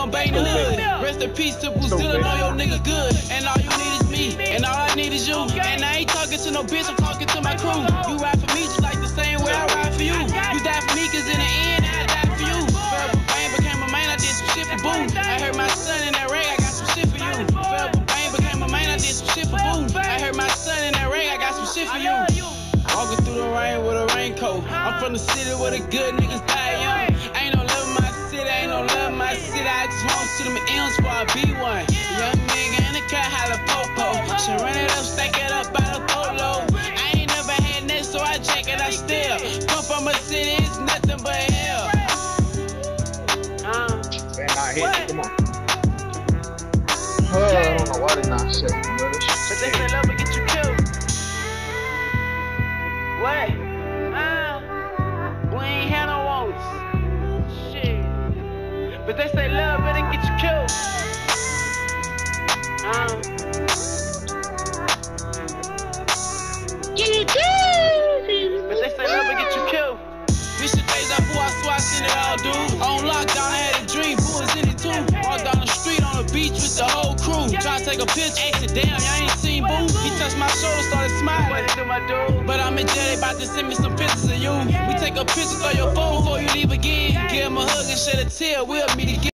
gon' bang the hood. Rest in peace to Boozilla, know your nigga good. And all you need is me, and all I need is you. And I ain't talking to no bitch, I'm talking to my crew. You ride for me just like the same way I ride for you. You die for me, cause in the end, I die for you. Forever Bang became a man, I did some shit for Boo. I heard my son in that ring, I got some shit for you. Forever Bang became a man, I did some shit for Boo. I heard my son in that ring, I got some shit for you. Walking through the rain with a raincoat. I'm from the city where the good niggas die young. Ain't no to them M's before I be one. Young nigga in the car, holla popo. She run it up, stack it up by the polo. I ain't never had that, so I check it, I still. Come from a city, it's nothing but hell. Uh, Man, not hit. What? Come on. Oh, I don't know why they not second, bro. But they say love will get you killed. What? But they say love better get you killed. Um, but they say love will get you killed. This shit days up, boo, I swear I seen it all, dude. On lockdown, I had a dream, boo was in it too. Walked down the street on the beach with the whole crew. Tryna take a picture, I said, damn, y'all ain't seen boo. He touched my shoulder, started smiling. But I'm in jail, they about to send me some pictures of you. We take a picture, throw your phone before you leave again. Give him a hug and shed a tear, we'll meet again.